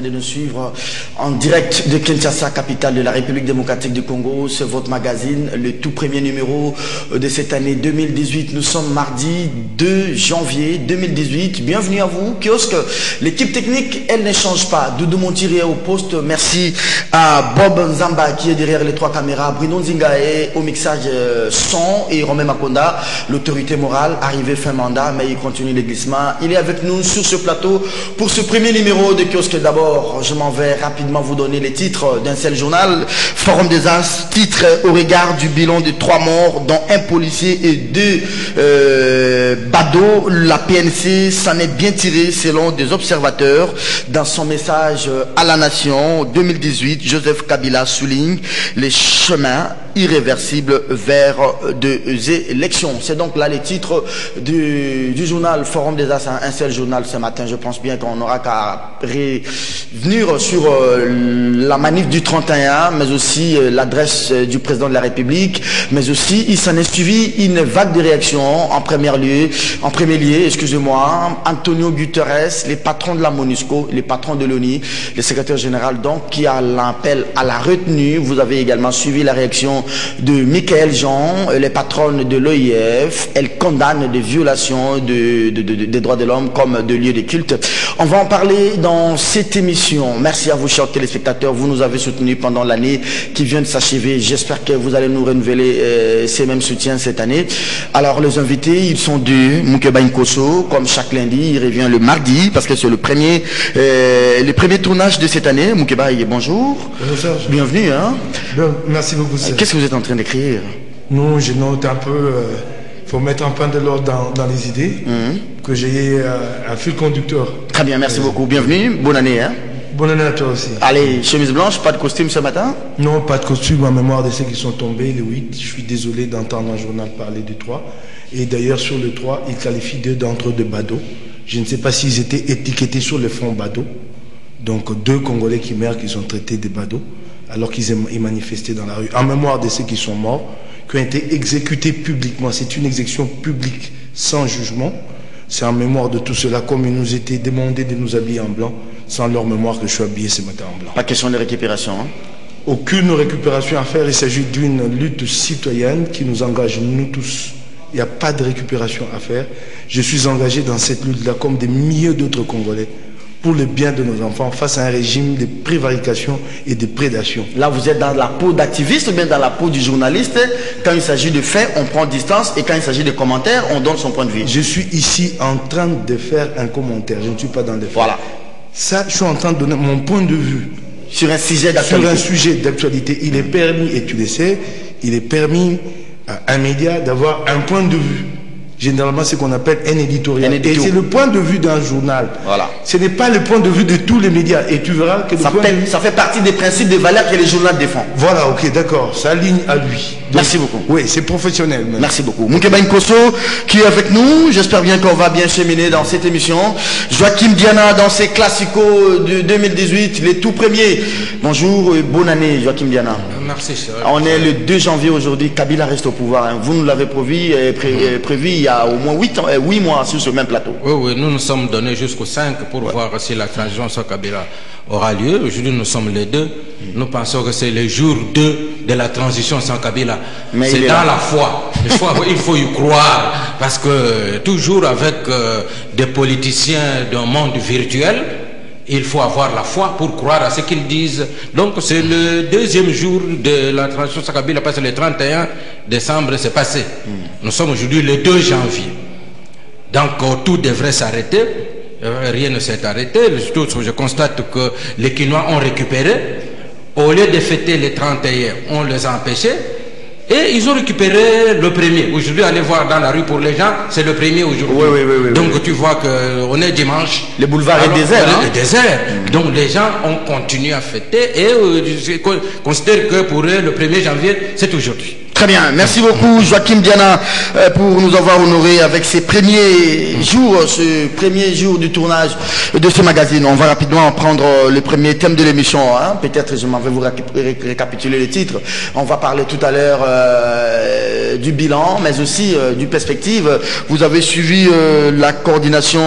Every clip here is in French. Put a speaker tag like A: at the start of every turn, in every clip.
A: de nous suivre en direct de Kinshasa, capitale de la République démocratique du Congo. C'est votre magazine, le tout premier numéro de cette année 2018. Nous sommes mardi 2 janvier 2018. Bienvenue à vous, kiosque. L'équipe technique, elle ne change pas. Doudou Montiré au poste. Merci à Bob Nzamba qui est derrière les trois caméras. Bruno Nzingae au mixage euh, son et Romain Makonda, l'autorité morale, arrivé fin mandat, mais il continue les glissements. Il est avec nous sur ce plateau pour ce premier numéro de kiosque. D'abord, je m'en vais rapidement vous donner les titres d'un seul journal. Forum des As, titre au regard du bilan de trois morts, dont un policier et deux euh, badauds. La PNC s'en est bien tirée selon des observateurs. Dans son message à la nation 2018, Joseph Kabila souligne les chemins irréversibles vers deux élections. C'est donc là les titres du, journal Forum des As, un seul journal ce matin. Je pense bien qu'on aura qu'à revenir sur euh, la manif du 31, mais aussi euh, l'adresse euh, du président de la République, mais aussi il s'en est suivi une vague de réactions en premier lieu, en premier lieu, excusez-moi, Antonio Guterres, les patrons de la MONUSCO, les patrons de l'ONU, le secrétaire général donc qui a l'appel à la retenue. Vous avez également suivi la réaction de Michael Jean, les patronnes de l'OIF. Elle condamne des violations de, de, de, des droits de l'homme comme de lieux de culte. On va en parler dans cette émission. Merci à vous, chers téléspectateurs. Vous nous avez soutenus pendant l'année qui vient de s'achever. J'espère que vous allez nous renouveler euh, ces mêmes soutiens cette année. Alors, les invités, ils sont deux. Moukeba Nkoso, comme chaque lundi, il revient le mardi parce que c'est le premier, euh, le premier tournage de cette année. Moukeba, bonjour.
B: Bonjour Serge.
A: Bienvenue. Hein.
B: Bien, merci beaucoup Serge.
A: Qu'est-ce que vous êtes en train d'écrire?
B: Non, je note un peu... euh, faut mettre un peu de l'ordre dans, dans les idées, que j'ai euh, un fil conducteur.
A: Très bien, merci beaucoup. Bienvenue. Bonne année. Hein.
B: Bonne année à toi aussi.
A: Allez, chemise blanche, pas de costume ce matin?
B: Non, pas de costume en mémoire de ceux qui sont tombés, le 8. Je suis désolé d'entendre un journal parler du 3. Et d'ailleurs, sur le 3, il qualifie deux d'entre eux de badauds. Je ne sais pas s'ils étaient étiquetés sur le front badauds. Donc, deux Congolais qui meurent, qui sont traités de badauds, alors qu'ils ils manifestaient dans la rue. En mémoire de ceux qui sont morts, qui ont été exécutés publiquement. C'est une exécution publique sans jugement. C'est en mémoire de tout cela, comme il nous était demandé de nous habiller en blanc, sans leur mémoire que je suis habillé ce matin en blanc.
A: Pas question de récupération. Hein.
B: Aucune récupération à faire, il s'agit d'une lutte citoyenne qui nous engage nous tous. Il n'y a pas de récupération à faire. Je suis engagé dans cette lutte-là comme des milliers d'autres Congolais pour le bien de nos enfants face à un régime de prévarication et de prédation.
A: Là, vous êtes dans la peau d'activiste ou bien dans la peau du journaliste? Quand il s'agit de faits, on prend distance et quand il s'agit de commentaires, on donne son point de vue.
B: Je suis ici en train de faire un commentaire. Je ne suis pas dans des faits.
A: Voilà.
B: Ça, je suis en train de donner mon point de vue
A: Sur un sujet
B: sur
A: d'actualité.
B: un sujet d'actualité. Il est permis, et tu le sais, il est permis à un média d'avoir un point de vue. Généralement, c'est ce qu'on appelle un éditorial.
A: Un
B: Et c'est le point de vue d'un journal.
A: Voilà.
B: Ce n'est pas le point de vue de tous les médias. Et tu verras que le
A: Ça
B: point de
A: fait,
B: vue-
A: ça fait partie des principes, des valeurs que les journaux défendent.
B: Voilà, ok, d'accord. Ça ligne à lui. Donc,
A: Merci beaucoup.
B: Oui, c'est professionnel.
A: Merci beaucoup. Moukeba Nkoso qui est avec nous. J'espère bien qu'on va bien cheminer dans cette émission. Joachim Diana dans ses classicos de 2018, les tout premiers. Bonjour et bonne année Joachim Diana.
C: Merci, cher.
A: On est le 2 janvier aujourd'hui, Kabila reste au pouvoir. hein. Vous nous l'avez prévu, euh, pré- euh, prévu il y a au moins 8, ans, euh, 8 mois sur ce même plateau.
C: Oui, oui, nous nous sommes donnés jusqu'au 5 pour voir si la transition sur Kabila aura lieu. Aujourd'hui, nous sommes les deux. Nous pensons que c'est le jour 2 de la transition sans Kabila. C'est
A: est
C: dans
A: là.
C: la foi. Il faut, il faut y croire. Parce que toujours avec euh, des politiciens d'un monde virtuel, il faut avoir la foi pour croire à ce qu'ils disent. Donc c'est le deuxième jour de la transition sans Kabila parce que le 31 décembre c'est passé. Nous sommes aujourd'hui le 2 janvier. Donc euh, tout devrait s'arrêter. Euh, rien ne s'est arrêté. Je constate que les Quinois ont récupéré. Au lieu de fêter les 31, on les a empêchés. Et ils ont récupéré le premier. Aujourd'hui, allez voir dans la rue pour les gens, c'est le premier aujourd'hui.
A: Oui, oui, oui,
C: Donc tu vois qu'on est dimanche.
A: Le boulevard est désert, hein.
C: est désert. Donc les gens ont continué à fêter et euh, je co- considère que pour eux, le 1er janvier, c'est aujourd'hui.
A: Très bien, merci beaucoup Joachim Diana euh, pour nous avoir honorés avec ces premiers jours, ce premier jour du tournage de ce magazine. On va rapidement prendre euh, le premier thème de l'émission. Hein. Peut-être je m'en vais vous récapituler les titres. On va parler tout à l'heure euh, du bilan, mais aussi du perspective. Vous avez suivi la coordination,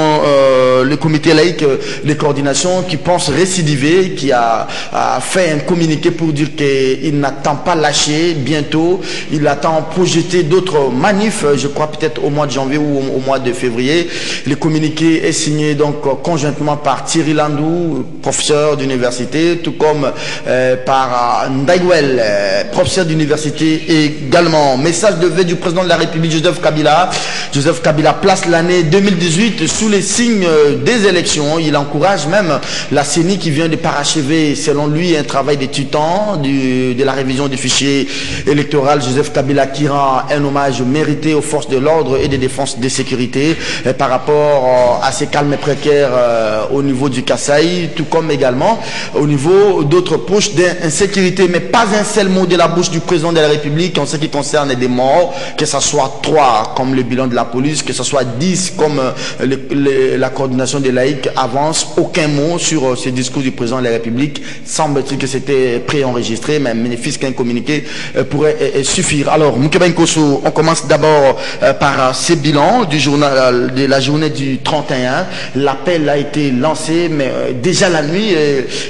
A: le comité laïque, les coordinations qui pensent récidiver, qui a, a fait un communiqué pour dire qu'il n'attend pas lâcher bientôt il attend projeter d'autres manifs, je crois peut-être au mois de janvier ou au, mois de février. Le communiqué est signé donc conjointement par Thierry Landou, professeur d'université, tout comme euh, par Ndaïwel, euh, professeur d'université également. Message de veille du président de la République, Joseph Kabila. Joseph Kabila place l'année 2018 sous les signes des élections. Il encourage même la CENI qui vient de parachever, selon lui, un travail des tutans de la révision du fichier électoral. Joseph Kabila qui rend un hommage mérité aux forces de l'ordre et des défenses de sécurité euh, par rapport euh, à ces calmes précaires euh, au niveau du Kasaï, tout comme également au niveau d'autres poches d'insécurité. Mais pas un seul mot de la bouche du président de la République en ce qui concerne des morts, que ce soit trois comme le bilan de la police, que ce soit dix comme la coordination des laïcs avance. Aucun mot sur ce discours du président de la République. Semble-t-il que c'était préenregistré, mais bénéfice qu'un communiqué pourrait Alors, Moukeben Koso, on commence d'abord euh, par euh, ces bilans du journal, euh, de la journée du 31. L'appel a été lancé, mais déjà la nuit,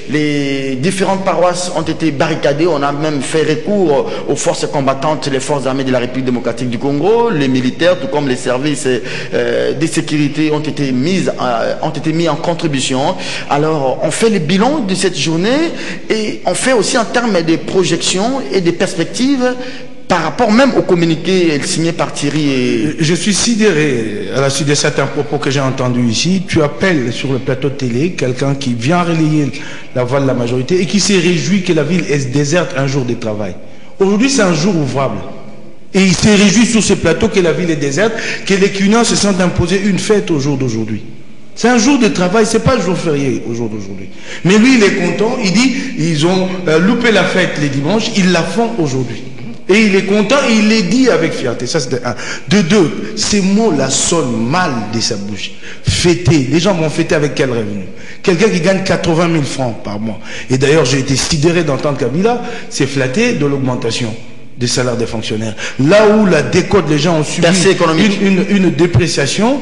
A: les différentes paroisses ont été barricadées. On a même fait recours aux forces combattantes, les forces armées de la République démocratique du Congo, les militaires, tout comme les services de sécurité ont été, mises, ont été mis en contribution. Alors, on fait le bilan de cette journée et on fait aussi en termes de projections et de perspectives par rapport même au communiqué signé par Thierry
B: Je suis sidéré à la suite de certains propos que j'ai entendus ici. Tu appelles sur le plateau télé quelqu'un qui vient relayer la voix de la majorité et qui s'est réjoui que la ville est déserte un jour de travail. Aujourd'hui, c'est un jour ouvrable. Et il s'est réjoui sur ce plateau que la ville est déserte, que les Cunards se sont imposés une fête au jour d'aujourd'hui. C'est un jour de travail, c'est pas un jour férié au jour d'aujourd'hui. Mais lui, il est content, il dit, ils ont euh, loupé la fête les dimanches, ils la font aujourd'hui. Et il est content et il les dit avec fierté. Ça, c'est un. De deux, ces mots-là sonnent mal de sa bouche. Fêter. Les gens vont fêter avec quel revenu Quelqu'un qui gagne 80 000 francs par mois. Et d'ailleurs, j'ai été sidéré d'entendre Kabila s'est flatté de l'augmentation des salaires des fonctionnaires. Là où la décote, les gens ont subi une, dépréciation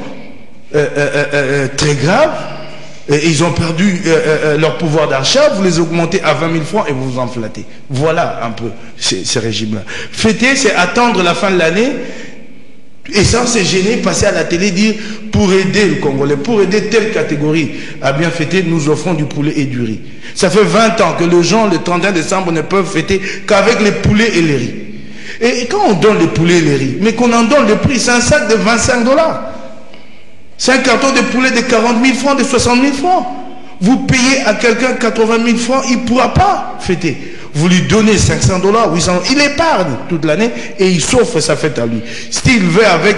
B: euh, euh, euh, très grave, ils ont perdu euh, euh, euh, leur pouvoir d'achat, vous les augmentez à 20 000 francs et vous vous enflattez. Voilà un peu ces, régimes-là. Fêter, c'est attendre la fin de l'année et sans se gêner, passer à la télé, dire pour aider le Congolais, pour aider telle catégorie à bien fêter, nous offrons du poulet et du riz. Ça fait 20 ans que les gens, le 31 décembre, ne peuvent fêter qu'avec les poulets et les riz. Et quand on donne les poulets et les riz, mais qu'on en donne le prix, c'est un sac de 25 dollars. C'est un carton de poulet de 40 000 francs, de 60 000 francs. Vous payez à quelqu'un 80 000 francs, il ne pourra pas fêter. Vous lui donnez 500 dollars, 800, il épargne toute l'année et il s'offre sa fête à lui. S'il veut avec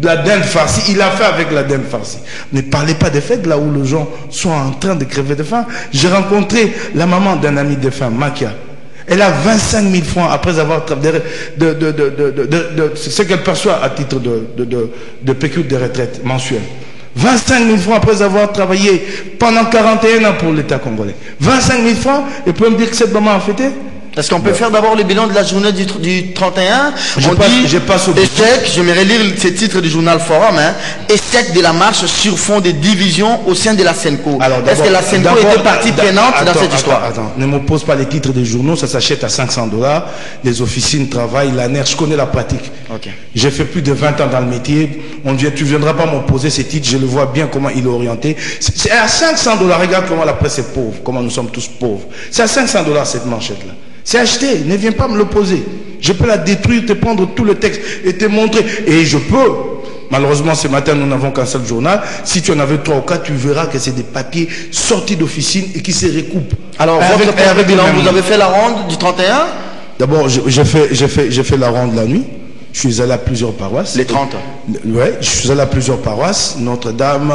B: de la dinde farcie, il a fait avec la dinde farcie. Ne parlez pas des fêtes là où les gens sont en train de crever de faim. J'ai rencontré la maman d'un ami de faim, Makia. Elle a 25 000 francs après avoir travaillé de, ce qu'elle perçoit à titre de, pécule de retraite mensuelle. 25 000 francs après avoir travaillé pendant 41 ans pour l'État congolais. 25 000 francs, et peut me dire que cette maman a fêté?
A: Est-ce qu'on peut faire d'abord le bilan de la journée du, du 31
B: je On dit je passe au
A: échec, j'aimerais lire ce titre du journal Forum, hein, échec de la marche sur fond des divisions au sein de la SENCO. Est-ce que la SENCO était partie prenante dans cette histoire?
B: attends, ne me pose pas les titres des journaux, ça s'achète à 500 dollars. Les officines travaillent, la je connais la pratique. J'ai fait plus de 20 ans dans le métier. On vient, tu ne viendras pas m'opposer ces titres, je le vois bien comment il est orienté. C'est à 500 dollars, regarde comment la presse est pauvre, comment nous sommes tous pauvres. C'est à 500 dollars cette manchette-là. C'est acheté, ne viens pas me l'opposer. Je peux la détruire, te prendre tout le texte et te montrer. Et je peux. Malheureusement, ce matin, nous n'avons qu'un seul journal. Si tu en avais trois ou quatre, tu verras que c'est des papiers sortis d'officine et qui se recoupent.
A: Alors, avec, vous avez fait la ronde du 31
B: D'abord, j'ai fait, fait, fait la ronde la nuit. Je suis allé à plusieurs paroisses.
A: Les 30
B: Oui, je suis allé à plusieurs paroisses. Notre-Dame,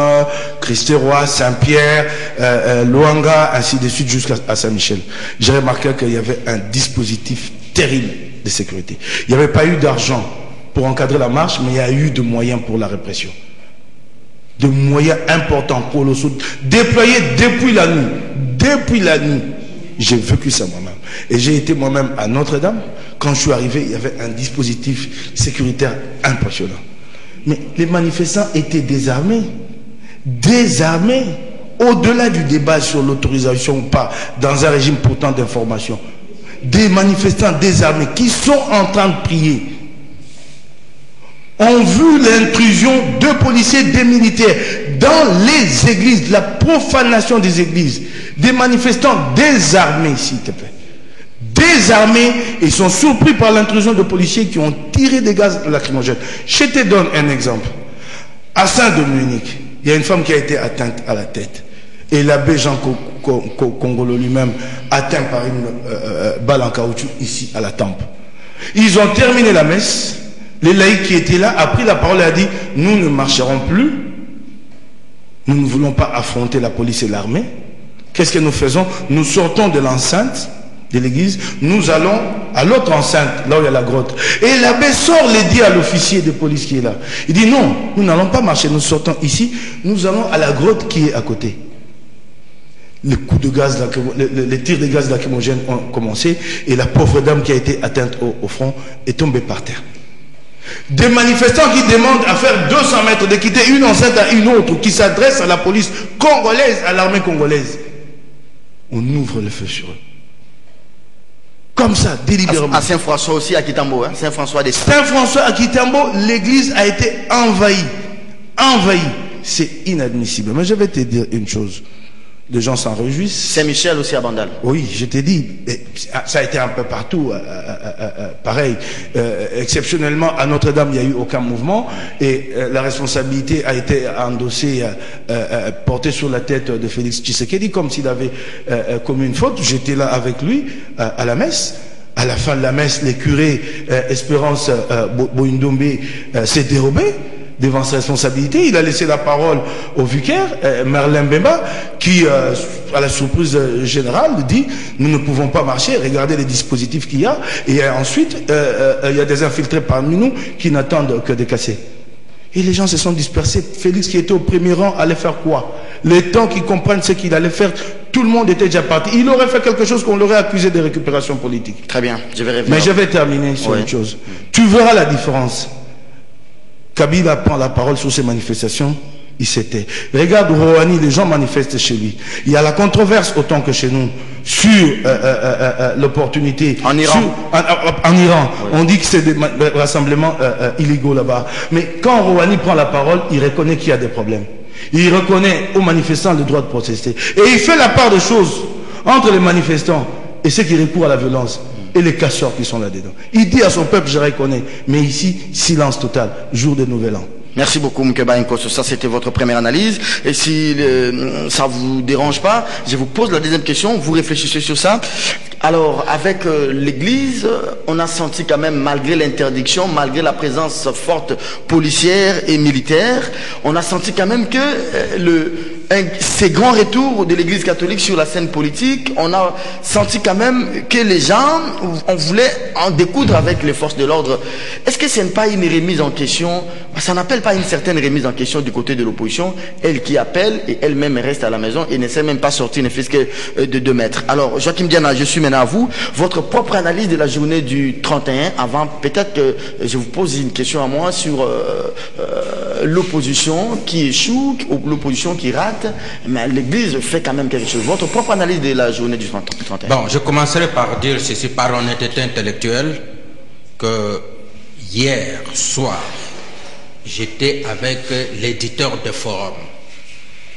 B: Christ-Roi, Saint-Pierre, euh, euh, Luanga, ainsi de suite jusqu'à Saint-Michel. J'ai remarqué qu'il y avait un dispositif terrible de sécurité. Il n'y avait pas eu d'argent pour encadrer la marche, mais il y a eu de moyens pour la répression. De moyens importants, colossaux, déployés depuis la nuit. Depuis la nuit. J'ai vécu ça moi-même. Et j'ai été moi-même à Notre-Dame. Quand je suis arrivé, il y avait un dispositif sécuritaire impressionnant. Mais les manifestants étaient désarmés. Désarmés. Au-delà du débat sur l'autorisation ou pas, dans un régime pourtant d'information. Des manifestants désarmés qui sont en train de prier ont vu l'intrusion de policiers, des militaires dans les églises, la profanation des églises, des manifestants désarmés, s'il te plaît. Désarmés, ils sont surpris par l'intrusion de policiers qui ont tiré des gaz lacrymogènes. Je te donne un exemple. À Saint-Dominique, il y a une femme qui a été atteinte à la tête. Et l'abbé Jean Congolo lui-même, atteint par une euh, euh, balle en caoutchouc ici à la tempe. Ils ont terminé la messe les laïcs qui étaient là a pris la parole et a dit Nous ne marcherons plus. Nous ne voulons pas affronter la police et l'armée. Qu'est-ce que nous faisons Nous sortons de l'enceinte de l'église, nous allons à l'autre enceinte, là où il y a la grotte. Et l'abbé sort les dit à l'officier de police qui est là. Il dit non, nous n'allons pas marcher, nous sortons ici, nous allons à la grotte qui est à côté. Les coups de gaz, les, tirs de gaz lacrymogènes ont commencé et la pauvre dame qui a été atteinte au front est tombée par terre. Des manifestants qui demandent à faire 200 mètres, de quitter une enceinte à une autre, qui s'adressent à la police congolaise, à l'armée congolaise. On ouvre le feu sur eux. Comme ça, délibérément.
A: À Saint-François aussi, à Kitambo, hein? Saint-François des
B: Saint-François à Kitambo, l'église a été envahie. Envahie. C'est inadmissible. Mais je vais te dire une chose les gens s'en réjouissent.
A: Saint-Michel aussi à Bandal.
B: Oui, je t'ai dit, ça a été un peu partout, euh, euh, euh, pareil. exceptionnellement, à Notre-Dame, il n'y a eu aucun mouvement et la responsabilité a été endossée, portée sur la tête de Félix Tshisekedi comme s'il avait commis une faute. J'étais là avec lui à la messe. À la fin de la messe, les curés Espérance Boindombe s'est dérobé devant ses responsabilités. Il a laissé la parole au vicaire, euh, Merlin Bemba, qui, euh, à la surprise générale, dit nous ne pouvons pas marcher, regardez les dispositifs qu'il y a. Et ensuite, euh, il y a des infiltrés parmi nous qui n'attendent que de casser. Et les gens se sont dispersés. Félix, qui était au premier rang, allait faire quoi? Les temps qu'ils comprennent ce qu'il allait faire, tout le monde était déjà parti. Il aurait fait quelque chose qu'on l'aurait accusé de récupération politique.
A: Très bien, je vais revenir.
B: Mais je vais terminer sur une chose. Tu verras la différence. Kabila prend la parole sur ces manifestations, il s'était. Regarde Rouhani, les gens manifestent chez lui. Il y a la controverse autant que chez nous sur euh, euh, euh, l'opportunité.
A: En Iran.
B: en, Iran. On dit que c'est des rassemblements illégaux là-bas. Mais quand Rouhani prend la parole, il reconnaît qu'il y a des problèmes. Il reconnaît aux manifestants le droit de protester. Et il fait la part de choses entre les manifestants et ceux qui recourent à la violence et les casseurs qui sont là-dedans. Il dit à son peuple, je reconnais. Mais ici, silence total, jour de nouvel an.
A: Merci beaucoup, Mkeba Ça, c'était votre première analyse. Et si euh, ça vous dérange pas, je vous pose la deuxième question. Vous réfléchissez sur ça. Alors, avec euh, l'Église, on a senti quand même, malgré l'interdiction, malgré la présence forte policière et militaire, on a senti quand même que euh, le, ces grands retours de l'Église catholique sur la scène politique, on a senti quand même que les gens, on voulait en découdre avec les forces de l'ordre. Est-ce que ce n'est pas une remise en question? Ça n'appelle pas une certaine remise en question du côté de l'opposition, elle qui appelle et elle-même reste à la maison et ne sait même pas sortir, ne fait que euh, de deux mètres. Alors, Joachim Diana, je suis maintenant à vous. Votre propre analyse de la journée du 31, avant peut-être que je vous pose une question à moi sur euh, euh, l'opposition qui échoue, l'opposition qui rate mais l'Église fait quand même quelque chose. Votre propre analyse de la journée du 31.
C: Bon, je commencerai par dire ceci par honnêteté intellectuelle que hier soir, j'étais avec l'éditeur de forum.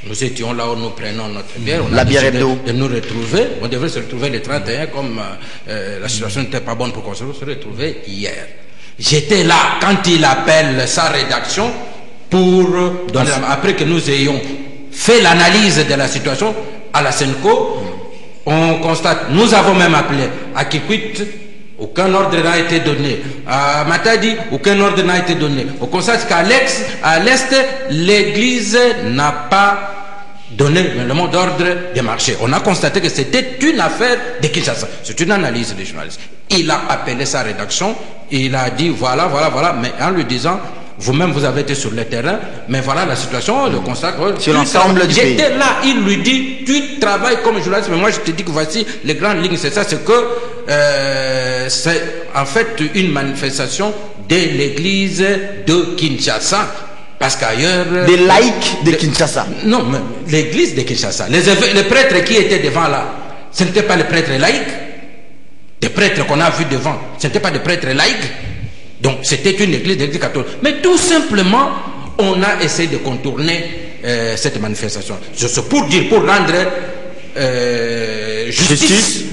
C: Nous étions là où nous prenons notre bière.
A: On la bière hebdo.
C: De nous retrouver. On devrait se retrouver le 31 comme euh, la situation n'était pas bonne pour qu'on se retrouve hier. J'étais là quand il appelle sa rédaction pour, après que nous ayons fait l'analyse de la situation à la Senco, on constate, nous avons même appelé à Kikwit, aucun ordre n'a été donné. À Matadi, aucun ordre n'a été donné. On constate qu'à l'Est, l'Église n'a pas donner le mot d'ordre des marchés. On a constaté que c'était une affaire de Kinshasa. C'est une analyse des journalistes. Il a appelé sa rédaction, il a dit voilà, voilà, voilà, mais en lui disant vous-même, vous avez été sur le terrain, mais voilà la situation, le constat.
A: Sur l'ensemble du
C: J'étais là, il lui dit, tu travailles comme journaliste, mais moi je te dis que voici les grandes lignes, c'est ça, c'est que euh, c'est en fait une manifestation de l'église de Kinshasa. Parce qu'ailleurs...
A: Des laïcs de Kinshasa.
C: Non, mais l'église de Kinshasa. Les, les prêtres qui étaient devant là, ce n'étaient pas les prêtres laïcs. Des prêtres qu'on a vus devant, ce n'étaient pas des prêtres laïcs. Donc c'était une église d'église catholique. Mais tout simplement, on a essayé de contourner euh, cette manifestation. C'est pour dire, pour rendre euh, justice,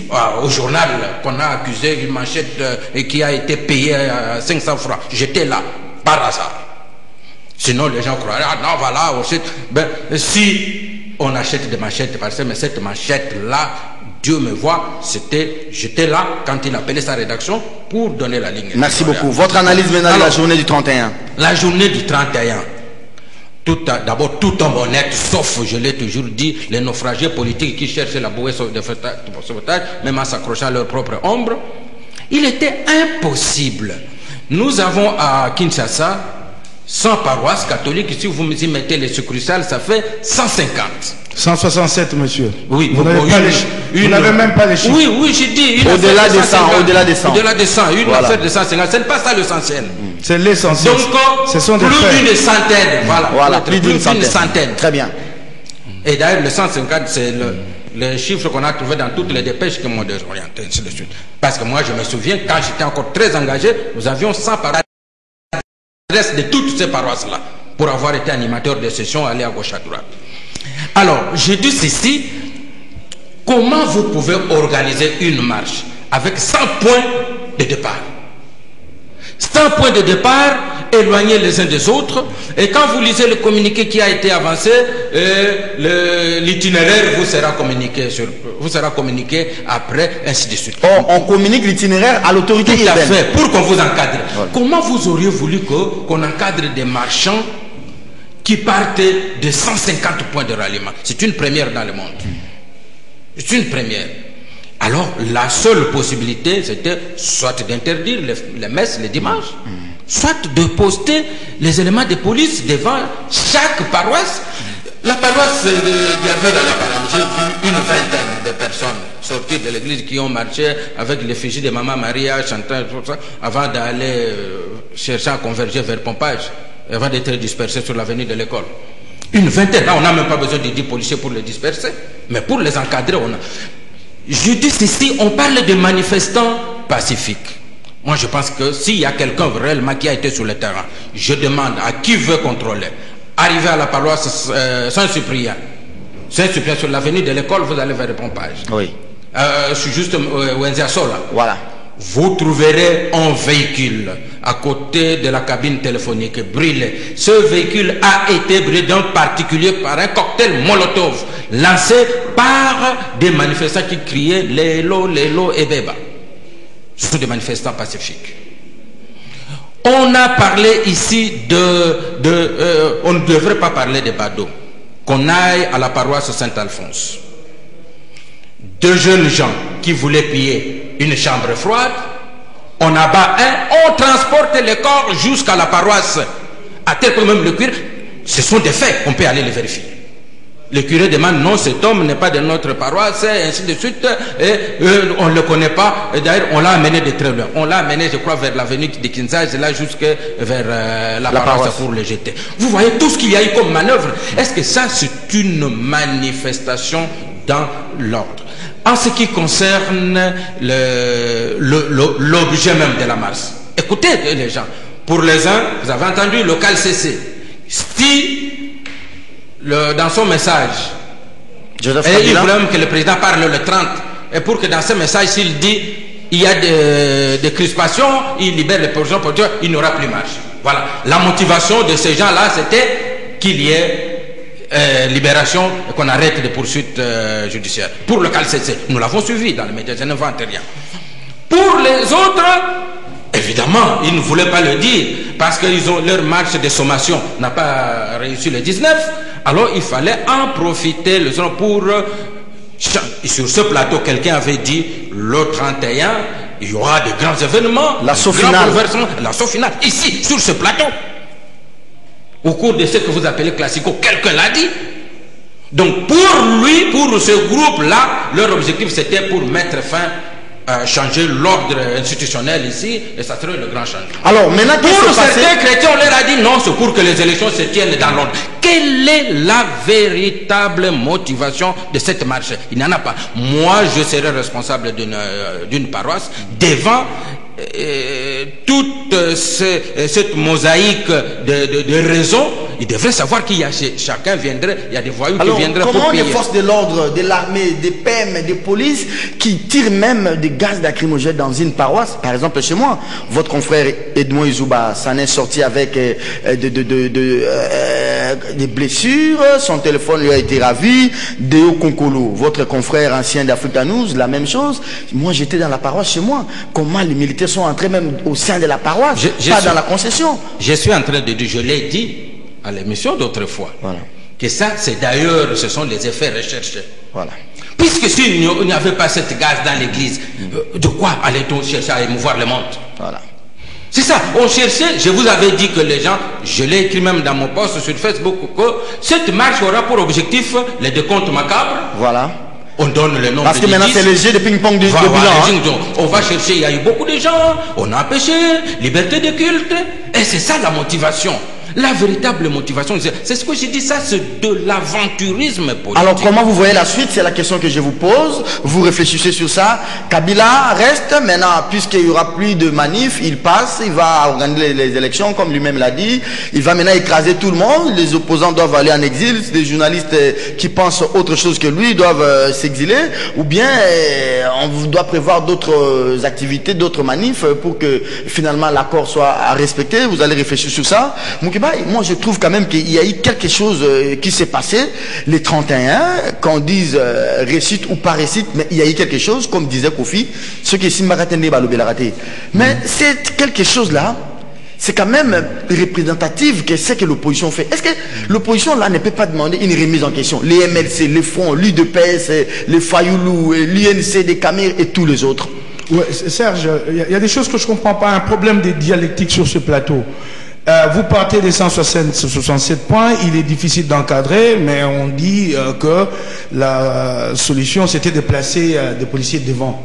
C: au journal qu'on a accusé une manchette euh, et qui a été payée à 500 francs. J'étais là, par hasard. Sinon, les gens croiraient, ah non, voilà, ben, si on achète des manchettes, parce mais cette manchette-là, Dieu me voit, c'était, j'étais là quand il appelait sa rédaction pour donner la ligne.
A: Merci beaucoup. Votre analyse maintenant de la journée du 31.
C: La journée du 31. D'abord, tout en honnête, sauf, je l'ai toujours dit, les naufragés politiques qui cherchaient la bouée de sauvetage, même en s'accrochant à leur propre ombre. Il était impossible. Nous avons à Kinshasa 100 paroisses catholiques. Si vous y mettez les succursales, ça fait 150.
B: 167, monsieur.
C: Oui,
B: vous n'avez même pas les chiffres.
C: Oui, oui, j'ai dit.
A: Au-delà des 100, au-delà des 100.
C: Au-delà des 100, une affaire de 150. Ce n'est pas ça l'essentiel.
B: C'est l'essentiel.
C: Donc,
B: Ce sont des
C: plus d'une centaine. Voilà,
A: voilà plus d'une centaine. centaine. Très bien.
C: Et d'ailleurs, le 150, c'est le, le chiffre qu'on a trouvé dans toutes les dépêches que m'ont désorienté, ainsi de suite. Parce que moi, je me souviens, quand j'étais encore très engagé, nous avions 100 paroisses de toutes ces paroisses-là pour avoir été animateur de sessions, aller à gauche à droite. Alors, je dis ceci, comment vous pouvez organiser une marche avec 100 points de départ? 100 points de départ éloignés les uns des autres. Et quand vous lisez le communiqué qui a été avancé, euh, l'itinéraire vous sera communiqué sur, vous sera communiqué après, ainsi de suite.
A: on communique l'itinéraire à l'autorité
C: Tout à fait, pour qu'on vous encadre. Comment vous auriez voulu qu'on encadre des marchands qui partent de 150 points de ralliement C'est une première dans le monde. C'est une première. Alors, la seule possibilité, c'était soit d'interdire les, messes les dimanches, soit de poster les éléments de police devant chaque paroisse. La paroisse de j'ai vu une vingtaine de personnes sortir de l'église qui ont marché avec l'effigie de Maman Maria chantant tout ça, avant d'aller euh, chercher à converger vers Pompage, avant d'être dispersés sur l'avenue de l'école. Une vingtaine, là on n'a même pas besoin de 10 policiers pour les disperser, mais pour les encadrer, on a... Je dis ceci, on parle de manifestants pacifiques. Moi, je pense que s'il y a quelqu'un réellement qui a été sur le terrain, je demande à qui veut contrôler. Arriver à la paroisse euh, Saint-Cyprien. Saint-Cyprien, sur l'avenue de l'école, vous allez vers le pompage.
A: Oui.
C: Euh, je suis juste euh, Sola.
A: Voilà.
C: Vous trouverez un véhicule à côté de la cabine téléphonique brûlé. Ce véhicule a été brûlé d'un particulier par un cocktail Molotov lancé par des manifestants qui criaient Lélo, Lélo et Beba. Ce sont des manifestants pacifiques. On a parlé ici de... de euh, on ne devrait pas parler de Bado. Qu'on aille à la paroisse Saint-Alphonse. Deux jeunes gens qui voulaient piller une chambre froide, on abat un, on transporte les corps jusqu'à la paroisse, à tel point même le cuir. Ce sont des faits, on peut aller les vérifier. Le curé demande non, cet homme n'est pas de notre paroisse, et ainsi de suite, et euh, on ne le connaît pas. Et d'ailleurs, on l'a amené de très loin. On l'a amené, je crois, vers l'avenue de Kinshasa, là jusque vers euh, la, paroisse, pour le jeter. Vous voyez tout ce qu'il y a eu comme manœuvre. Est-ce que ça, c'est une manifestation dans l'ordre? En ce qui concerne l'objet même de la marche, écoutez les gens. Pour les uns, vous avez entendu, local CC. Si dans son message, et il voulait que le président parle le 30. Et pour que dans ce message, s'il dit il y a des, crispations, il libère les pour politiques, il n'y aura plus marche. Voilà. La motivation de ces gens-là, c'était qu'il y ait euh, libération et qu'on arrête les poursuites euh, judiciaires. Pour le cas CC, nous l'avons suivi dans les médias, je n'invente rien. Pour les autres, évidemment, ils ne voulaient pas le dire parce qu'ils ont leur marche de sommation n'a pas réussi le 19. alors il fallait en profiter le pour... euh, Sur ce plateau, quelqu'un avait dit, le 31, il y aura de grands événements.
A: L'assaut final.
C: bouleversements. L'assaut final, ici, sur ce plateau. Au cours de ce que vous appelez classico, quelqu'un l'a dit. Donc pour lui, pour ce groupe-là, leur objectif c'était pour mettre fin, euh, changer l'ordre institutionnel ici, et ça serait le grand changement.
A: Alors maintenant,
C: Pour certains chrétiens, on leur a dit non, c'est pour que les élections se tiennent dans l'ordre. Quelle est la véritable motivation de cette marche? Il n'y en a pas. Moi, je serai responsable d'une euh, d'une paroisse devant toute ce- cette mosaïque de, de- de raisons. Il devrait savoir qu'il y a chacun viendrait, il y a des voyous
A: Alors,
C: qui viendraient
A: comment
C: pour
A: les
C: payer.
A: forces de l'ordre, de l'armée, des PM, des polices, qui tirent même des gaz lacrymogènes dans une paroisse, par exemple chez moi, votre confrère Edmond Izouba s'en est sorti avec euh, euh, de, de- de- de, euh, des blessures, son téléphone lui a été ravi, Deo Konkolo, votre confrère ancien d'Africa News, la même chose. Moi, j'étais dans la paroisse chez moi. Comment les militaires sont entrés même au sein de la paroisse,
C: Je- je
A: pas
C: suis-
A: dans la concession.
C: Je suis en train de dire, je l'ai dit à l'émission d'autrefois,
A: Voilà.
C: que ça, c'est d'ailleurs, ce sont les effets recherchés.
A: Voilà.
C: Puisque s'il n'y avait pas cette gaz dans l'église, euh, de quoi allait-on chercher à émouvoir le monde?
A: Voilà.
C: C'est ça, on cherchait, je vous avais dit que les gens, je l'ai écrit même dans mon post sur Facebook, que cette marche aura pour objectif les décomptes macabres.
A: Voilà.
C: On donne le nom
A: Parce
C: de
A: que maintenant, c'est le jeu de ping-pong de bilan.
C: les
A: hein.
C: on va chercher, il y a eu beaucoup de gens, on a empêché, liberté de culte, et c'est ça la motivation. La véritable motivation, c'est ce que j'ai dit, ça c'est de l'aventurisme politique.
A: Alors comment vous voyez la suite? C'est la question que je vous pose. Vous réfléchissez sur ça. Kabila reste maintenant, puisqu'il y aura plus de manifs, il passe, il va organiser les, élections comme lui-même l'a dit. Il va maintenant écraser tout le monde. Les opposants doivent aller en exil. Les journalistes euh, qui pensent autre chose que lui doivent euh, s'exiler. Ou bien euh, on doit prévoir d'autres activités, d'autres manifs pour que finalement l'accord soit à respecter. Vous allez réfléchir sur ça. Moukiba, moi je trouve quand même qu'il y a eu quelque chose euh, qui s'est passé les 31, qu'on dise euh, récite ou pas récite, mais il y a eu quelque chose, comme disait Kofi, ce qui est Simbaratende Balobelaraté. Mais c'est quelque chose là, c'est quand même représentatif que ce que l'opposition fait. Est-ce que l'opposition là ne peut pas demander une remise en question? Les MLC, les fonds, l'UDPS, les Fayoulou, l'UNC, des Camères et tous les autres.
B: Ouais, Serge, il y, y a des choses que je comprends pas. Un problème de dialectique sur ce plateau. Euh, vous partez des 167 points, il est difficile d'encadrer, mais on dit euh, que la solution c'était de placer euh, des policiers devant.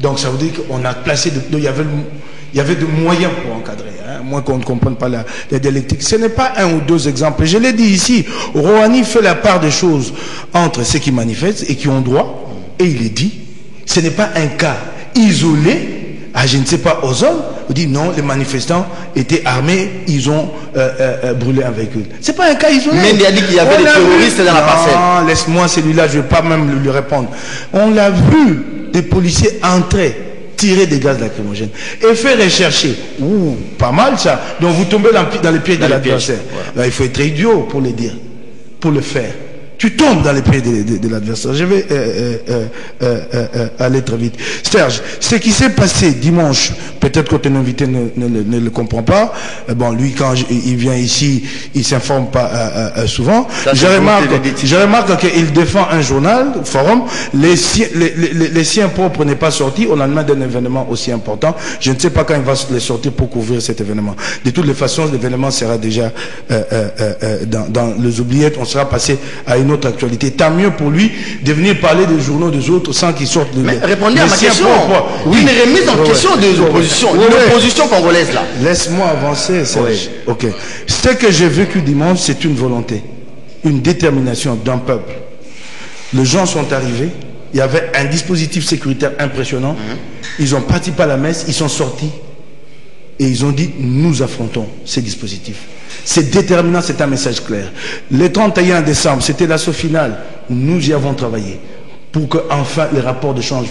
B: Donc ça veut dire qu'on a placé, de- il y avait, il y avait de moyens pour encadrer, hein, moins qu'on ne comprenne pas la, la dialectique. Ce n'est pas un ou deux exemples. Je l'ai dit ici, Rouhani fait la part des choses entre ceux qui manifestent et qui ont droit, et il est dit, ce n'est pas un cas isolé, à je ne sais pas, aux hommes, on dit non, les manifestants étaient armés, ils ont euh, euh, euh, brûlé un véhicule. C'est pas un cas isolé.
A: Mais il a dit qu'il y avait
B: On
A: des terroristes
B: vu.
A: dans la
B: Non,
A: parcelle.
B: laisse-moi celui-là, je ne vais pas même lui- répondre. On l'a vu, des policiers entrer, tirer des gaz lacrymogènes et faire rechercher. Ouh, pas mal ça. Donc vous tombez dans, dans les pièges de l'adversaire. Là, il faut être idiot pour le dire, pour le faire. Tu tombes dans les pieds de, de- de l'adversaire. Je vais euh, euh, euh, euh, euh, aller très vite. Serge, ce qui s'est passé dimanche, peut-être que ton invité ne, ne- ne- ne le comprend pas. Euh, bon, lui, quand je- il vient ici, il s'informe pas euh, euh, euh, souvent.
A: Ça,
B: je, remarque, je remarque qu'il défend un journal, forum. Les, siens- les, les- les siens propres n'est pas sorti au lendemain d'un événement aussi important. Je ne sais pas quand il va les sortir pour couvrir cet événement. De toutes les façons, l'événement sera déjà euh, euh, euh, euh, dans, dans les oubliettes. On sera passé à une autre actualité. Tant mieux pour lui de venir parler des journaux des autres sans qu'ils sortent de
A: Mais répondez à ma question.
B: propres.
A: Une remise en
B: Ouais,
A: question
B: ouais.
A: des oppositions,
B: Ouais,
A: l'opposition congolaise là.
B: Laisse-moi avancer, Serge.
A: Oui.
B: Ok. Ce que j'ai vécu dimanche, c'est une volonté, une détermination d'un peuple. Les gens sont arrivés, il y avait un dispositif sécuritaire impressionnant. Ils ont participé à la messe, ils sont sortis et ils ont dit nous affrontons ces dispositifs. C'est déterminant, c'est un message clair. Le 31 décembre, c'était l'assaut final. Nous y avons travaillé. Pour que enfin les rapports de, change,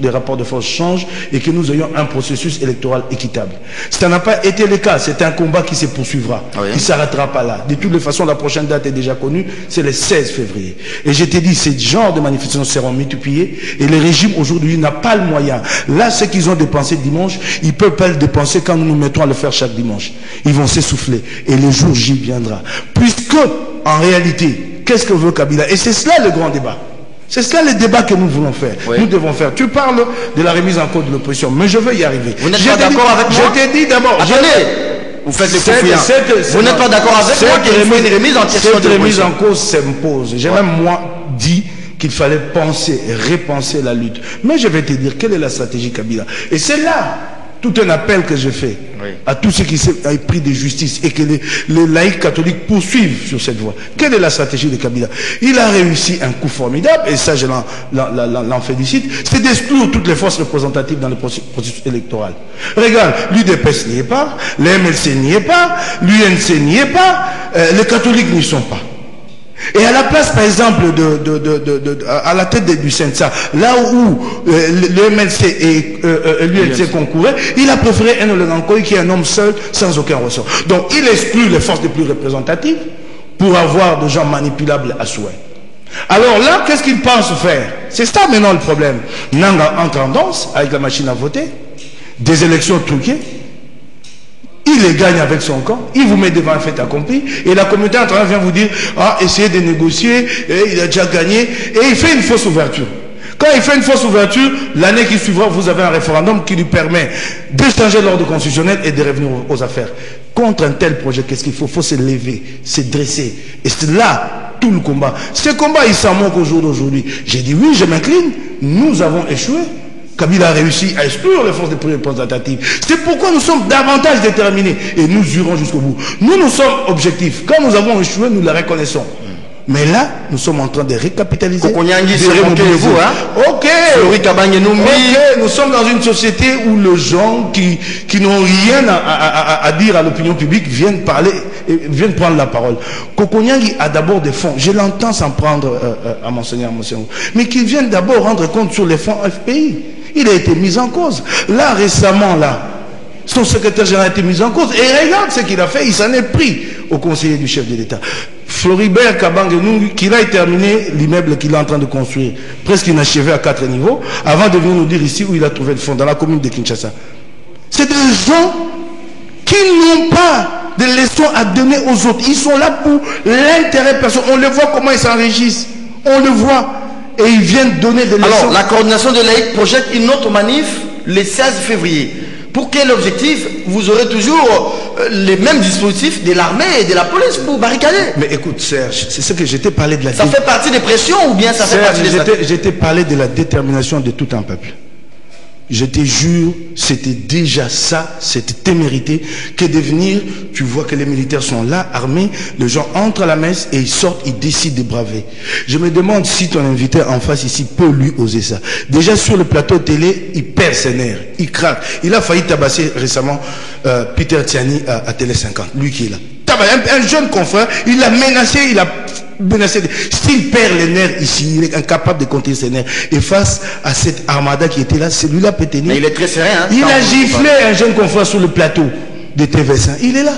B: les rapports de force changent et que nous ayons un processus électoral équitable. Ça n'a pas été le cas. C'est un combat qui se poursuivra,
A: Ah oui.
B: qui ne s'arrêtera pas là. De toutes les façons, la prochaine date est déjà connue, c'est le 16 février. Et je t'ai dit, ce genre de manifestations seront multipliées et le régime aujourd'hui n'a pas le moyen. Là, ce qu'ils ont dépensé dimanche, ils ne peuvent pas le dépenser quand nous nous mettons à le faire chaque dimanche. Ils vont s'essouffler et le jour J viendra. Puisque, en réalité, qu'est-ce que veut Kabila? Et c'est cela le grand débat. C'est cela le débat que nous voulons faire.
A: Oui.
B: Nous devons faire. Tu parles de la remise en cause de l'opposition, mais je veux y arriver.
A: Vous n'êtes
B: Je
A: pas d'accord avec moi
B: Je t'ai dit d'abord.
A: Attendez, vous faites confiant.
B: cette-
A: Vous n'êtes pas d'accord avec moi qu'il faut
B: remise-
A: une remise en question
B: Cette remise en cause s'impose. J'ai même moi dit qu'il fallait penser, repenser la lutte. Mais je vais te dire quelle est la stratégie Kabila? Et c'est là tout un appel que je fais
A: Oui.
B: à tous ceux qui sont pris de justice et que les, les laïcs catholiques poursuivent sur cette voie. Quelle est la stratégie de Kabila? Il a réussi un coup formidable, et ça je l'en- félicite, c'est d'exclure toutes les forces représentatives dans le processus électoral. Regarde, l'UDPS n'y est pas, le MLC n'y est pas, l'UNC n'y est pas, euh, les catholiques n'y sont pas. Et à la place, par exemple, de, de, de, à la tête du CENSA, là où euh, le MLC et euh, euh, l'UNC concouraient, il a préféré un Olengankoy qui est un homme seul, sans aucun ressort. Donc il exclut les forces les plus représentatives pour avoir des gens manipulables à souhait. Alors là, qu'est-ce qu'il pense faire? C'est ça maintenant le problème. Nanga entre en danse avec la machine à voter, des élections truquées, il les gagne avec son camp, il vous met devant un fait accompli, et la communauté internationale vient vous dire, ah, essayez de négocier, il a déjà gagné, et il fait une fausse ouverture. Quand il fait une fausse ouverture, l'année qui suivra, vous avez un référendum qui lui permet de changer l'ordre constitutionnel et de revenir aux, aux affaires. Contre un tel projet, qu'est-ce qu'il faut? Il faut se lever, se dresser. Et c'est là tout le combat. Ce combat, il s'en manque au jour d'aujourd'hui. J'ai dit oui, je m'incline. Nous avons échoué. Kabila a réussi à exclure les forces de représentatives. C'est pourquoi nous sommes davantage déterminés et nous irons jusqu'au bout. Nous, nous sommes objectifs. Quand nous avons échoué, nous le reconnaissons. Mais là, nous sommes en train de récapitaliser.
A: Vous, hein?
B: Ok. Nous sommes dans une société où les gens qui, qui n'ont rien à, à- à- à dire à l'opinion publique viennent parler, et viennent prendre la parole. Kokonyangi a d'abord des fonds. Je l'entends s'en prendre euh, euh, à Monseigneur Monseigneur. Mais qu'il vienne d'abord rendre compte sur les fonds FPI. Il a été mis en cause. Là, récemment, là, son secrétaire général a été mis en cause. Et regarde ce qu'il a fait. Il s'en est pris au conseiller du chef de l'État. Floribert Kabangenou, qu'il a terminé l'immeuble qu'il est en train de construire, presque inachevé à quatre niveaux, avant de venir nous dire ici où il a trouvé le fonds, dans la commune de Kinshasa. C'est des gens qui n'ont pas de leçons à donner aux autres. Ils sont là pour l'intérêt personnel. On le voit comment ils s'enrichissent. On le voit. Et ils viennent donner des leçons.
A: Alors, la coordination de laïcs projette une autre manif le 16 février. Pour quel objectif Vous aurez toujours euh, les mêmes dispositifs de l'armée et de la police pour barricader?
B: Mais écoute, Serge, c'est ce que j'étais parlé de la
A: Ça fait partie des pressions ou bien ça fait partie des
B: j'étais parlé de la détermination de tout un peuple. Je te jure, c'était déjà ça, cette témérité, que de venir, tu vois que les militaires sont là, armés, les gens entrent à la messe et ils sortent, ils décident de braver. Je me demande si ton invité en face ici peut lui oser ça. Déjà sur le plateau télé, il perd ses nerfs, il craque. Il a failli tabasser récemment euh, Peter Tiani à, à Télé 50, lui qui est là. Un, un jeune confrère, il l'a menacé, il a menacé. S'il perd les nerfs ici, il est incapable de compter ses nerfs. Et face à cette armada qui était là, celui-là peut tenir.
A: Mais il est très serein. Hein,
B: Il a giflé un jeune confrère sur le plateau de TV5. Il est là.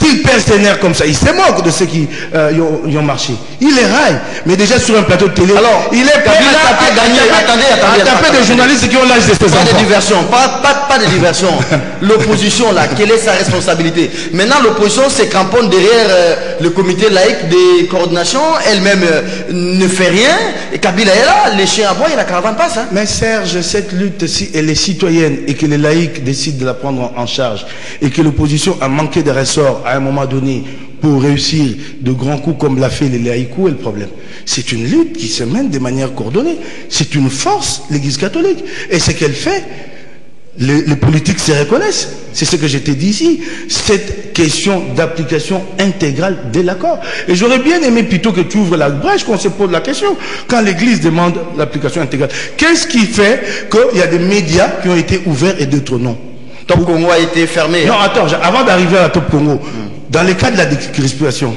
B: S'il perd ses nerfs comme ça, il se moque de ceux qui euh, y, ont, y ont marché. Il les raille. Mais déjà sur un plateau de télé,
A: Alors,
B: il est prêt
A: Kabila
B: à taper,
A: a gagné.
B: à taper-
A: Attendez, attendez,
B: à taper des journalistes qui ont l'âge de ses
A: Pas de
B: enfants.
A: diversion, pas, pas, pas de diversion. L'opposition, là, quelle est sa responsabilité? Maintenant, l'opposition se cramponne derrière euh, le comité laïque de coordination, elle-même euh, ne fait rien, et Kabila est là, les chiens aboient et la caravane passe. Hein.
B: Mais Serge, cette lutte, si elle est citoyenne et que les laïcs décident de la prendre en charge et que l'opposition a manqué de ressorts à un moment donné pour réussir de grands coups comme l'a fait les laïcs, où est le problème C'est une lutte qui se mène de manière coordonnée. C'est une force, l'Église catholique. Et ce qu'elle fait, les, les politiques se reconnaissent. C'est ce que je t'ai dit ici. Cette question d'application intégrale de l'accord. Et j'aurais bien aimé plutôt que tu ouvres la brèche qu'on se pose la question. Quand l'Église demande l'application intégrale, qu'est-ce qui fait qu'il y a des médias qui ont été ouverts et d'autres non?
A: Top Congo a été fermé.
B: Non, attends, avant d'arriver à Top Congo, dans le cas de la décrispation,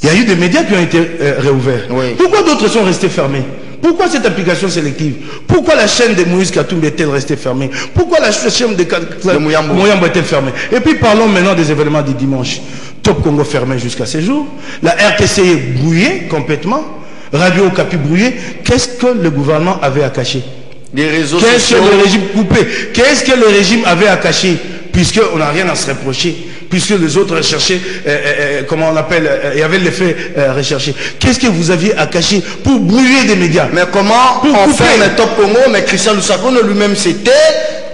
B: il y a eu des médias qui ont été euh, réouverts.
A: Oui.
B: Pourquoi d'autres sont restés fermés? Pourquoi cette application sélective? Pourquoi la chaîne de Moïse Katumbi est-elle restée fermée? Pourquoi la chaîne de, de Mouyambo est-elle fermée? Et puis parlons maintenant des événements du dimanche. Top Congo fermé jusqu'à ce jour. La RTC est brouillée complètement. Radio Okapi brouillée. Qu'est-ce que le gouvernement avait à cacher?
A: Des réseaux
B: Qu'est-ce
A: sociaux.
B: que le régime coupé Qu'est-ce que le régime avait à cacher Puisqu'on n'a rien à se reprocher. Puisque les autres recherchaient, euh, euh, euh, comment on appelle, euh, il y avait les faits euh, recherchés. Qu'est-ce que vous aviez à cacher pour brouiller des médias
A: Mais comment
B: Pour
A: on
B: couper.
A: fait top Congo, mais Christian Lusako lui-même c'était,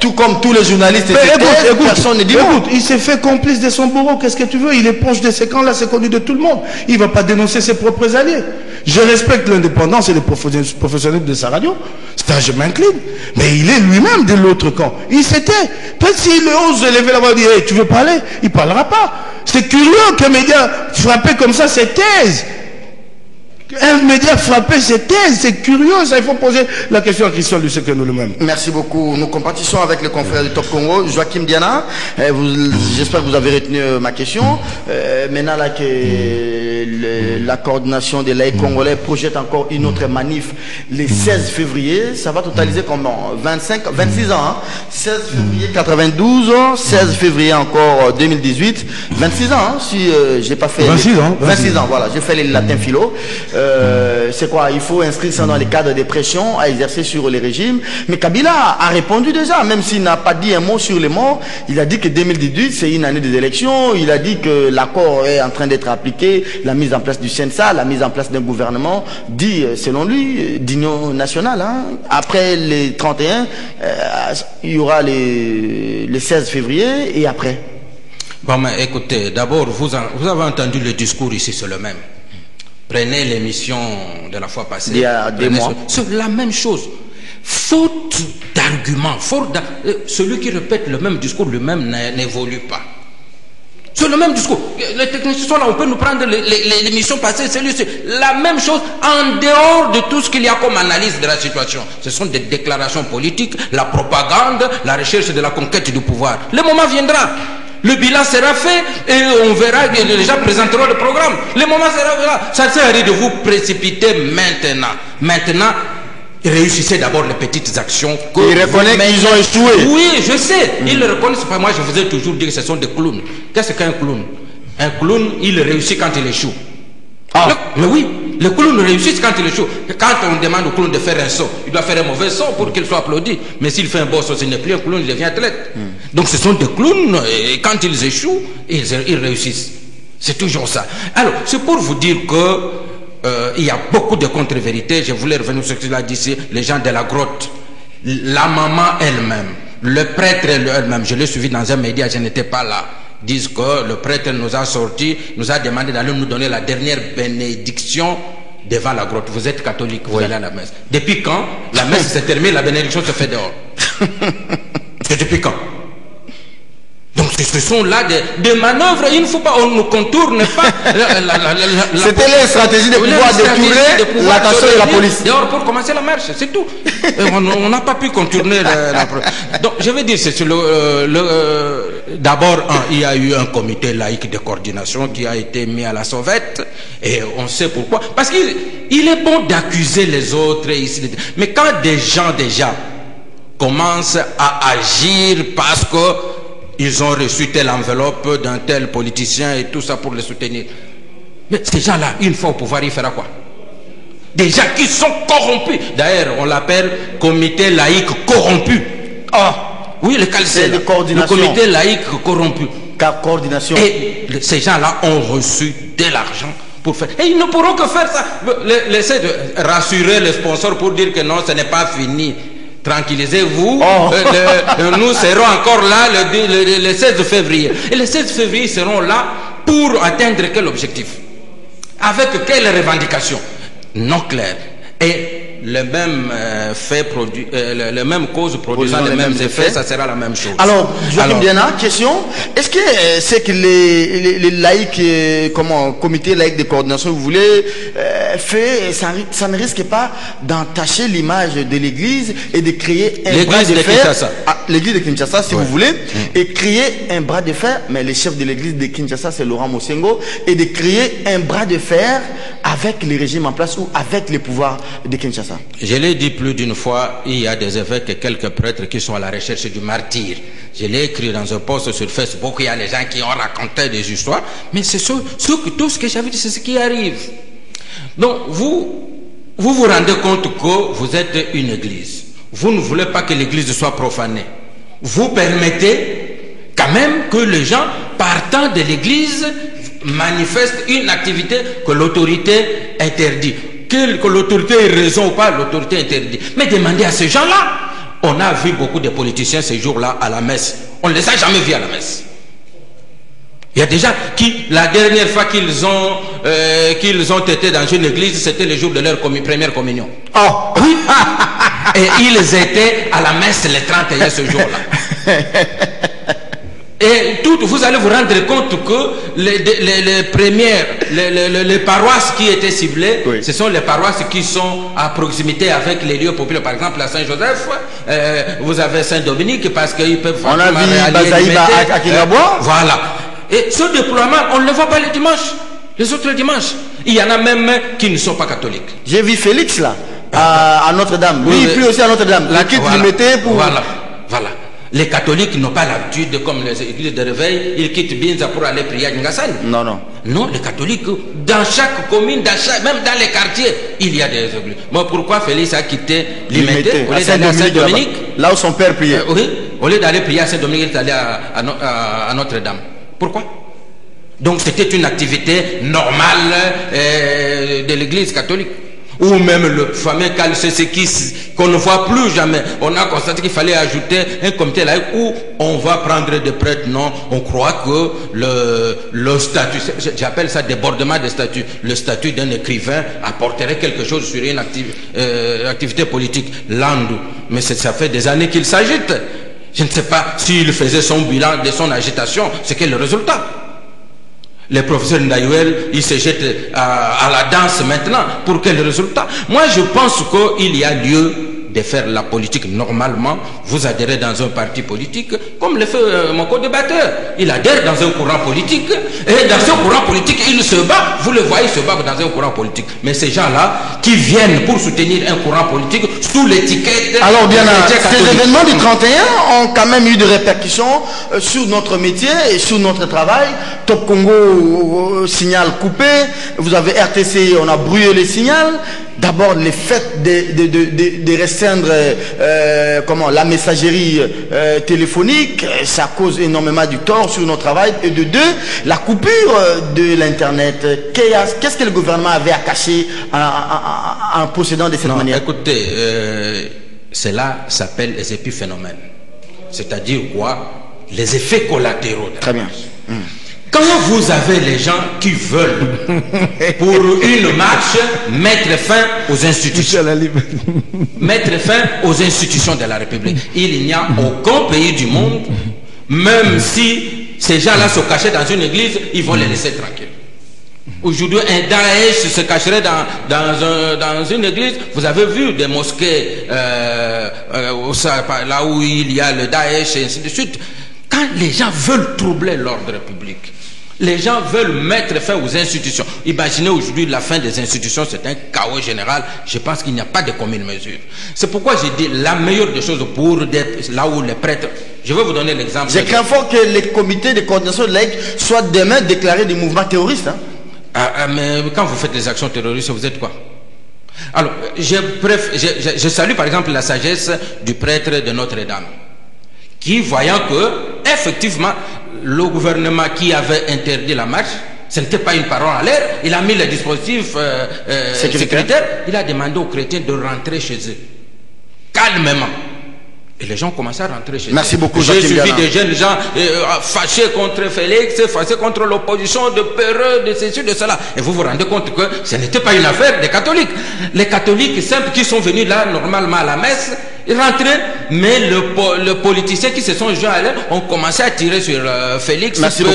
A: tout comme tous les journalistes
B: écoute,
A: personne ne dit
B: écoute, il s'est fait complice de son bourreau. Qu'est-ce que tu veux Il est proche de ces camps-là, c'est connu de tout le monde. Il ne va pas dénoncer ses propres alliés. Je respecte l'indépendance et professionnels professionnels de sa radio. Ça, je m'incline. Mais il est lui-même de l'autre camp. Il s'était. Peut-être s'il ose lever la voix et dire Tu veux parler? Il parlera pas. C'est curieux qu'un média frappé comme ça ses thèses. Un média frappé ses thèses. C'est curieux. Ça, il faut poser la question à Christian Lucek nous lui-même.
A: Merci beaucoup. Nous compatissons avec le confrère du Top Congo, Joachim Diana. Euh, vous- J'espère que vous avez retenu euh, ma question. Euh, maintenant là que le- la coordination des laïcs congolais projette encore une autre manif le 16 février, ça va totaliser comment? 25, 26 ans. hein? 16 février 92, 16 février encore euh, 2018, 26 ans. hein, si euh, j'ai pas fait
B: 26
A: les-
B: ans,
A: 26 ans. Voilà, j'ai fait les latins philo. Euh, c'est quoi Il faut inscrire ça dans les cadres des pressions à exercer sur les régimes. Mais Kabila a répondu déjà, même s'il n'a pas dit un mot sur les morts. Il a dit que 2018, c'est une année des élections. Il a dit que l'accord est en train d'être appliqué, la mise en place du CENSA, la mise en place d'un gouvernement, dit, euh, selon lui, euh, d'union nationale. hein. Après les 31, euh, il y aura les, les 16 février et après.
C: Bon, mais écoutez, d'abord, vous avez entendu le discours ici, c'est le même. Prenez l'émission de la fois passée.
A: D'il y a des mois.
C: ce- C'est la même chose. Faute d'arguments, faute euh, celui qui répète le même discours lui-même n'évolue pas. C'est le même discours. Les techniciens sont là, on peut nous prendre les- les- les- l'émission passée, celui-ci. La même chose en dehors de tout ce qu'il y a comme analyse de la situation. Ce sont des déclarations politiques, la propagande, la recherche de la conquête du pouvoir. Le moment viendra. Le bilan sera fait et on verra, et les gens présenteront le programme. Le moment sera là. Ça ne sert à rien de vous précipiter maintenant. Maintenant, réussissez d'abord les petites actions. que
A: Il
C: vous
A: reconnaît
C: mettez-
A: qu'ils ont échoué.
C: oui, je sais. Ils le reconnaissent pas. Moi, je vous ai toujours dit que ce sont des clowns. Qu'est-ce qu'un clown? Un clown, il réussit quand il échoue.
A: Ah.
C: Le- mais oui, le clown réussit quand il échoue. Quand on demande au clown de faire un saut, il doit faire un mauvais saut pour qu'il soit applaudi. Mais s'il fait un bon saut, ce n'est plus un clown, il devient athlète. Donc ce sont des clowns, et quand ils échouent, ils, ils réussissent. C'est toujours ça. Alors, c'est pour vous dire que euh, il y a beaucoup de contre-vérités. Je voulais revenir sur ce que l'a dit ici, les gens de la grotte. La maman elle-même, le prêtre elle-même, je l'ai suivi dans un média, je n'étais pas là, disent que le prêtre nous a sorti, nous a demandé d'aller nous donner la dernière bénédiction devant la grotte. Vous êtes catholique, vous allez à la messe. Depuis quand la messe se termine, la bénédiction se fait dehors C'est depuis quand donc ce- sont là des, des manœuvres, il ne faut pas, on ne contourne pas. la-
A: C'était de
C: Oui,
A: pouvoir
C: la stratégie
A: détourner
C: de pouvoir
A: l'attention de la police.
C: Dehors pour commencer la marche, c'est tout. Et on n'a pas pu contourner la, la- Donc je vais dire, c'est sur le, euh, le, euh, d'abord, un, il y a eu un comité laïque de coordination qui a été mis à la sauvette et on sait pourquoi. Parce qu'il il est bon d'accuser les autres mais quand des gens déjà commencent à agir parce que ils ont reçu telle enveloppe d'un tel politicien et tout ça pour les soutenir. Mais ces gens-là, une fois au pouvoir, il fera quoi? Des gens qui sont corrompus. D'ailleurs, on l'appelle comité laïque corrompu.
A: Ah,
C: Oui, le
A: de
C: Le comité laïque corrompu.
A: car coordination.
C: Et ces gens-là ont reçu de l'argent pour faire. Et ils ne pourront que faire ça. Laissez de rassurer les sponsors pour dire que non, ce n'est pas fini. Tranquillisez-vous.
A: Oh.
C: Euh, euh, nous serons encore là le, le- le- le 16 février. Et le 16 février, ils seront là pour atteindre quel objectif? Avec quelles revendications Non claires. Et le même euh, fait produit, euh, le, le même cause produisant les, mêmes effets, ça sera la même chose.
A: Alors, Joachim Diana, question. Est-ce que euh, c'est que les, les, les laïcs, comment, comité laïque de coordination, vous voulez, euh, fait, ça, ça ne risque pas d'entacher l'image de l'église et de créer un bras de,
C: de
A: fer.
C: Kinshasa.
A: L'église de Kinshasa, si
C: Ouais.
A: vous voulez,
C: Mm.
A: et créer un bras de fer, mais le chef de l'église de Kinshasa, c'est Laurent Mosengo, et de créer un bras de fer avec les régimes en place ou avec les pouvoirs de Kinshasa
C: Je l'ai dit plus d'une fois, il y a des évêques et quelques prêtres qui sont à la recherche du martyr. Je l'ai écrit dans un post sur Facebook, il y a des gens qui ont raconté des histoires, mais c'est ce, ce tout ce que j'avais dit, c'est ce qui arrive. Donc vous vous rendez compte que vous êtes une église. Vous ne voulez pas que l'église soit profanée. Vous permettez quand même que les gens partant de l'église manifestent une activité que l'autorité interdit. Que, l'autorité ait raison ou pas, l'autorité interdit. Mais demandez à ces gens-là. On a vu beaucoup de politiciens ces jours-là à la messe. On ne les a jamais vus à la messe. Il y a des gens qui, la dernière fois qu'ils ont, euh, qu'ils ont été dans une église, c'était le jour de leur première communion.
A: Oh
C: Oui. Et ils étaient à la messe le 31 ce jour-là. Et tout, vous allez vous rendre compte que les, les- les premières, les, paroisses qui étaient ciblées,
A: Oui.
C: ce sont les paroisses qui sont à proximité avec les lieux populaires. Par exemple, à Saint-Joseph, euh, vous avez Saint-Dominique parce qu'ils peuvent
A: On a vu Bazaïba à- à.
C: Euh, Voilà. Et ce déploiement, on ne le voit pas les dimanches. Les autres dimanches. Il y en a même qui ne sont pas catholiques.
A: J'ai vu Félix là, à, à Notre-Dame.
C: Oui,
A: prie aussi à Notre-Dame. Le quitte
C: voilà,
A: le pour.
C: Voilà, voilà. Les catholiques n'ont pas l'habitude, comme les églises de réveil, ils quittent Binza pour aller prier à Ngassan.
A: Non, non.
C: Non, les catholiques, dans chaque commune, dans chaque, même dans les quartiers, il y a des églises. Moi, pourquoi Félix a quitté
A: mettait
C: au lieu d'aller à
A: Saint-Dominique, là où son père priait.
C: Euh, Oui, au lieu d'aller prier à Saint-Dominique, il est allé à Notre-Dame. Pourquoi? Donc c'était une activité normale euh, de l'église catholique. Ou même le fameux calcéséquis qu'on ne voit plus jamais. On a constaté qu'il fallait ajouter un comité laïque où on va prendre des prêtres. Non, on croit que le, statut, j'appelle ça débordement de statut, le statut d'un écrivain apporterait quelque chose sur une euh, activité politique. Landou. Mais ça fait des années qu'il s'agite. Je ne sais pas s'il faisait son bilan de son agitation, c'est quel le résultat? Les professeurs Ndayuel, ils se jettent à, à la danse maintenant. Pour quel résultat? Moi, je pense qu'il y a lieu de faire la politique normalement. Vous adhérez dans un parti politique, comme le fait euh, mon co-débatteur. Il adhère dans un courant politique, et dans ce courant politique, il se bat. Vous le voyez, il se bat dans un courant politique. Mais ces gens-là, qui viennent pour soutenir un courant politique sous l'étiquette...
A: Alors bien,
C: des
A: ces événements du 31 ont quand même eu des répercussions euh, sur notre métier et sur notre travail. Top Congo, euh, signal coupé. Vous avez RTC, on a brûlé les signaux. D'abord, les faits de, de, de, de- de euh, comment, la messagerie euh, téléphonique, ça cause énormément du tort sur notre travail. Et de deux, la coupure euh, de l'Internet. Qu'est- Qu'est-ce que le gouvernement avait à cacher en, en- en- en procédant de cette
C: Non,
A: manière?
C: écoutez, euh, cela s'appelle les épiphénomènes. C'est-à-dire quoi? Les effets collatéraux.
A: Très bien.
C: Quand vous avez les gens qui veulent, pour une marche, mettre fin aux institutions, mettre fin aux institutions de la République, il n'y a aucun pays du monde, même si ces gens-là se cachaient dans une église, ils vont les laisser tranquilles. Aujourd'hui, un Daesh se cacherait dans, dans, un- dans une église. Vous avez vu des mosquées euh, euh, là où il y a le Daesh et ainsi de suite. Quand les gens veulent troubler l'ordre public, les gens veulent mettre fin aux institutions. Imaginez aujourd'hui la fin des institutions, c'est un chaos général. Je pense qu'il n'y a pas de commune mesure. C'est pourquoi j'ai dit la meilleure des choses pour des- là où les prêtres. Je vais vous donner l'exemple.
A: J'ai craint fort que les comités de coordination de laïcs soient demain déclarés des mouvements terroristes. hein.
C: Ah, ah, mais quand vous faites des actions terroristes, vous êtes quoi? Alors, je, préf- je, je- je salue par exemple la sagesse du prêtre de Notre-Dame, qui voyant que, effectivement, le gouvernement qui avait interdit la marche, ce n'était pas une parole en l'air, il a mis les dispositifs euh, euh,
A: sécuritaires,
C: il a demandé aux chrétiens de rentrer chez eux, calmement. Et les gens commençaient à rentrer chez
A: Merci
C: eux.
A: beaucoup,
C: J'ai suivi des jeunes gens euh, fâchés contre Félix, fâchés contre l'opposition, de peureux, de ceci, de cela. Et vous vous rendez compte que ce n'était pas une affaire des catholiques. Les catholiques simples qui sont venus là normalement à la messe, rentraient mais le, le politicien qui se sont joints à l'air ont commencé à tirer sur euh, Félix.
A: Merci beaucoup.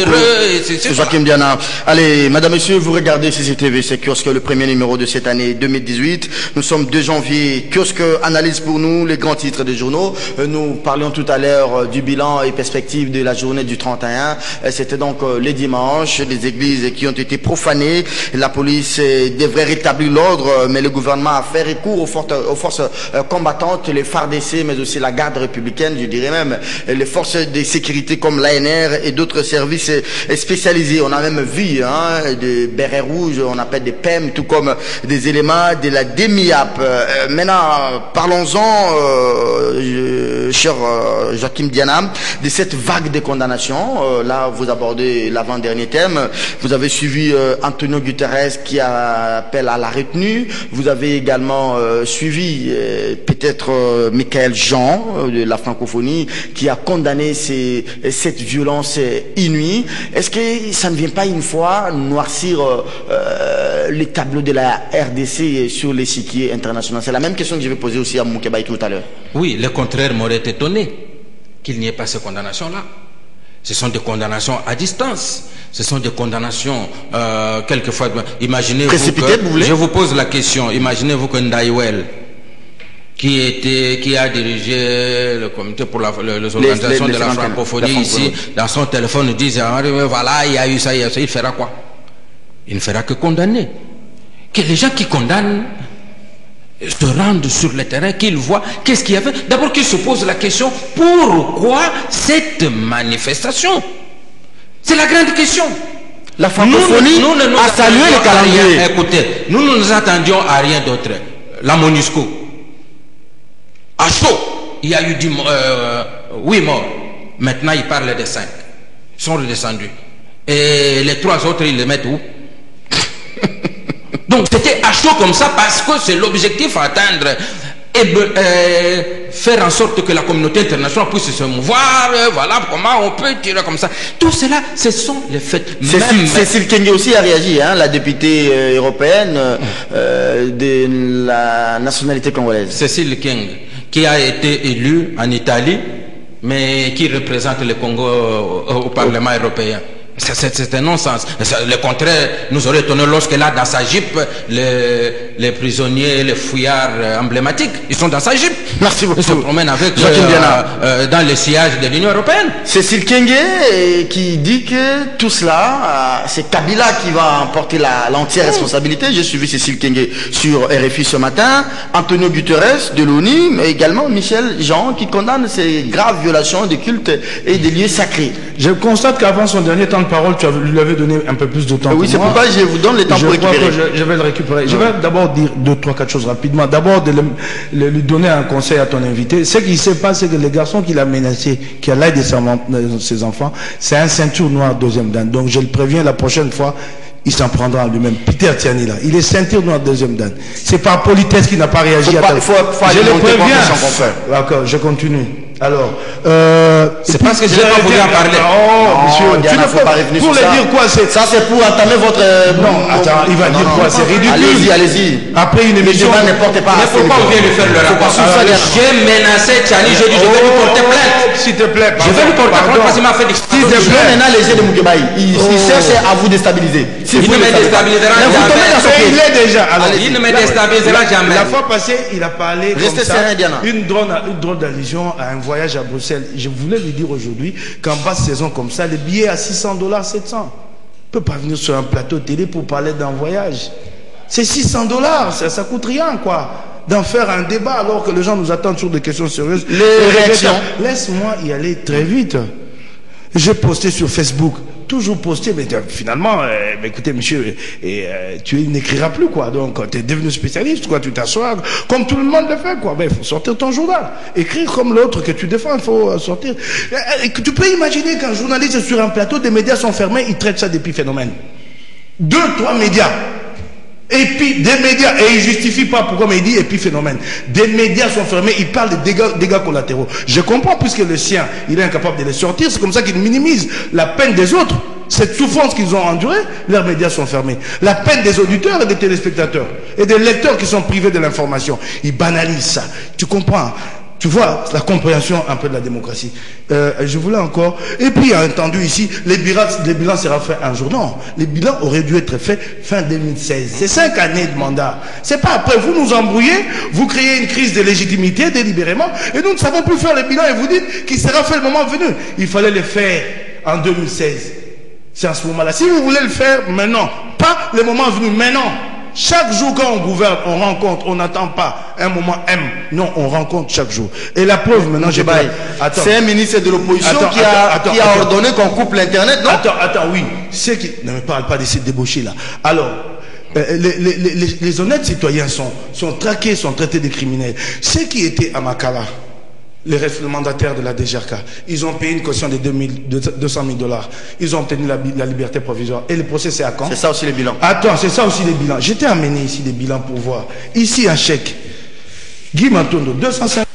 A: Joachim Diana. Allez, madame, monsieur, vous regardez CCTV, c'est Kiosque, le premier numéro de cette année 2018. Nous sommes 2 janvier. Kiosque analyse pour nous les grands titres des journaux. Euh, nous parlions tout à l'heure du bilan et perspective de la journée du 31. C'était donc les dimanches, les églises qui ont été profanées. La police devrait rétablir l'ordre, mais le gouvernement a fait recours aux forces, aux forces combattantes, les Mais aussi la garde républicaine, je dirais même, les forces de sécurité comme l'ANR et d'autres services spécialisés. On a même vu hein, des bérets rouges, on appelle des PEM, tout comme des éléments de la DEMIAP. Euh, maintenant, parlons-en, euh, cher euh, Joachim Diana, de cette vague de condamnations. là, vous abordez l'avant-dernier thème. Vous avez suivi Antonio Guterres qui appelle à la retenue. Vous avez également suivi peut-être Michael Jean de la francophonie qui a condamné cette violence inouïe. Est-ce que ça ne vient pas une fois noircir euh, les tableaux de la RDC sur l'échiquier international? C'est la même question que je vais poser aussi à Moukebaï tout à l'heure.
C: Oui, le contraire m'aurait étonné qu'il n'y ait pas ces condamnations-là. Ce sont des condamnations à distance. Ce sont des condamnations, euh, quelquefois. Imaginez-vous que. je vous pose la question. Imaginez-vous que Ndaïwel, qui, était, qui a dirigé le comité pour organisations de la francophonie ici, dans son téléphone, disait ah, voilà, il y a eu ça, il y a ça, il fera quoi? Il ne fera que condamner. Que les gens qui condamnent se rendent sur le terrain, qu'ils voient qu'est-ce qu'il y avait. D'abord qu'ils se posent la question, pourquoi cette manifestation? C'est la grande question.
A: La francophonie nous, nous, a salué le calendrier.
C: Écoutez, nous ne nous attendions à rien d'autre. La MONUSCO, à chaud, il y a eu 8 euh, morts. Maintenant, il parle de 5. Ils sont redescendus. Et les trois autres, ils les mettent où? Donc c'était à chaud comme ça parce que c'est l'objectif à atteindre. Et euh, faire en sorte que la communauté internationale puisse se mouvoir, euh, voilà comment on peut tirer comme ça. Tout cela, ce sont les faits.
A: Cécile Kenge aussi a réagi, hein, la députée européenne de la nationalité congolaise.
C: Cécile Kenge qui a été élu en Italie, mais qui représente le Congo au, Parlement européen. C'est un non-sens. Le contraire nous aurait étonné lorsque là, dans sa jeep, les, les prisonniers, les fouillards emblématiques, ils sont dans sa jeep.
A: Merci beaucoup.
C: Ils se promènent avec euh, euh, dans le sillage de l'Union européenne.
A: Cécile Kenge qui dit que tout cela, euh, c'est Kabila qui va emporter l'entière responsabilité. J'ai suivi Cécile Kenge sur RFI ce matin. Antonio Guterres de l'ONU, mais également Michel Jean qui condamne ces graves violations des cultes et des lieux sacrés.
B: Je constate qu'avant son dernier temps de parole, tu lui avais donné un peu plus de temps.
A: Oui, c'est pourquoi je vous donne le temps
B: je
A: pour récupérer.
B: Je, vais le récupérer. Je vais d'abord dire deux, trois, quatre choses rapidement. D'abord, de lui donner un conseil à ton invité. Ce qui se passe, c'est que le garçon qu'il a menacé, qui a l'aide de ses enfants, c'est un ceinture noire deuxième dan. Donc je le préviens la prochaine fois, il s'en prendra lui-même. Peter Tiani là, il est ceinture noire deuxième dan. C'est par politesse qu'il n'a pas réagi
A: à ta... faut,
B: Je le préviens. D'accord, je continue. Alors, euh,
C: c'est parce que je n'ai pas voulu en parler.
A: Oh, monsieur, tu ne
B: peux pas revenir Pour le dire quoi c'est
A: Ça, c'est pour entamer votre. Euh,
B: non, attends, il va dire quoi C'est ridicule.
A: Allez-y, allez-y.
B: Après une émission.
A: ne portez pas.
C: Mais pourquoi on vient lui faire le rapport J'ai menacé Tchani, j'ai dit je vais lui porter oh, plainte.
B: S'il te plaît.
C: Je vais lui porter plainte parce qu'il m'a fait des.
A: S'il te plaît, maintenant les yeux de Moukébaï. Il oh. cherche à vous déstabiliser.
C: Il ne me déstabilisera jamais.
B: Il est déjà.
C: Il ne me déstabilisera jamais.
B: La fois passée, il a parlé.
A: Restez serein, Diana.
B: Une drôle d'allusion à un voyage à Bruxelles je voulais lui dire aujourd'hui qu'en basse saison comme ça, les billets à 600 dollars, 700. ne peut pas venir sur un plateau télé pour parler d'un voyage. C'est 600 dollars, ça, ça coûte rien, quoi d'en faire un débat alors que les gens nous attendent sur des questions sérieuses.
A: Les réactions.
B: Laisse-moi y aller très vite. J'ai posté sur Facebook toujours posté, mais finalement, euh, écoutez, monsieur, et, euh, tu n'écriras plus, quoi. Donc, tu es devenu spécialiste, quoi. Tu t'assois, comme tout le monde le fait, quoi. Mais il faut sortir ton journal. Écrire comme l'autre que tu défends, il faut euh, sortir. tu peux imaginer qu'un journaliste sur un plateau, des médias sont fermés, il traite ça d'épiphénomène. Deux, trois médias. Et puis des médias, et il justifie pas pourquoi, mais il dit épiphénomène. Des médias sont fermés, il parle de dégâts, dégâts collatéraux. Je comprends, puisque le sien, il est incapable de les sortir, c'est comme ça qu'il minimise la peine des autres. Cette souffrance qu'ils ont endurée, leurs médias sont fermés. La peine des auditeurs et des téléspectateurs et des lecteurs qui sont privés de l'information. Ils banalisent ça. Tu comprends Tu vois, la compréhension un peu de la démocratie. Euh, je voulais encore... Et puis, entendu ici, les bilans, seront faits un jour. Non, les bilans auraient dû être faits fin 2016. C'est cinq années de mandat. C'est pas après, vous nous embrouillez, vous créez une crise de légitimité délibérément, et nous ne savons plus faire les bilans, et vous dites qu'il sera fait le moment venu. Il fallait le faire en 2016. C'est à ce moment-là. Si vous voulez le faire maintenant, pas le moment venu, maintenant. Chaque jour quand on gouverne, on rencontre, on n'attend pas un moment M. Non, on rencontre chaque jour. Et la preuve, maintenant, j'ai pas...
A: C'est un ministre de l'opposition qui a, qui a ordonné qu'on coupe l'Internet, non?
B: Attends, attends, oui. C'est qui... Ne me parle pas de ces débauchés-là. Alors, euh, les, les, les, les, honnêtes citoyens sont, sont traqués, sont traités de criminels. Ceux qui étaient à Makala, les mandataires de la DGRK, ils ont payé une caution de 200 000 dollars. Ils ont obtenu la, la, liberté provisoire. Et le procès, c'est à quand?
A: C'est ça aussi les bilans.
B: Attends, c'est ça aussi les bilans. J'étais amené ici des bilans pour voir. Ici, un chèque. Guy Matondo, 250